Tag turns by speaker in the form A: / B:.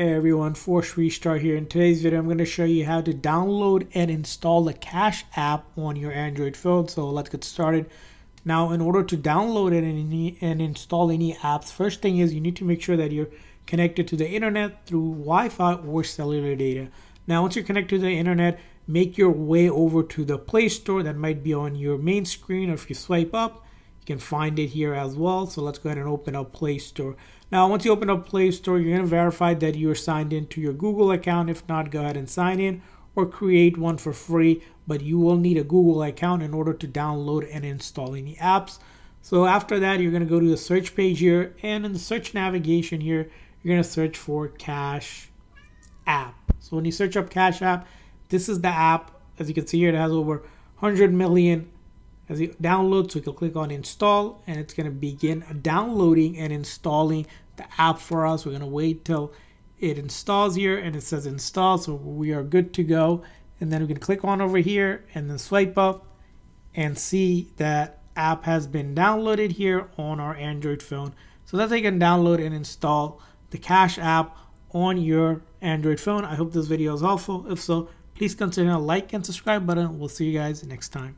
A: Hey everyone, Force Restart here. In today's video, I'm going to show you how to download and install the Cash app on your Android phone. So let's get started. Now, in order to download it and, and install any apps, first thing is you need to make sure that you're connected to the internet through Wi-Fi or cellular data. Now, once you're connected to the internet, make your way over to the Play Store that might be on your main screen, or if you swipe up, can find it here as well. So let's go ahead and open up Play Store. Now, once you open up Play Store, you're going to verify that you're signed into your Google account. If not, go ahead and sign in or create one for free. But you will need a Google account in order to download and install any apps. So after that, you're going to go to the search page here. And in the search navigation here, you're going to search for Cash App. So when you search up Cash App, this is the app. As you can see here, it has over 100 million as you download so you can click on install and it's going to begin downloading and installing the app for us. We're going to wait till it installs here and it says install so we are good to go. And then we can click on over here and then swipe up and see that app has been downloaded here on our android phone. So that they can download and install the cash app on your android phone. I hope this video is helpful. If so please consider a like and subscribe button. We'll see you guys next time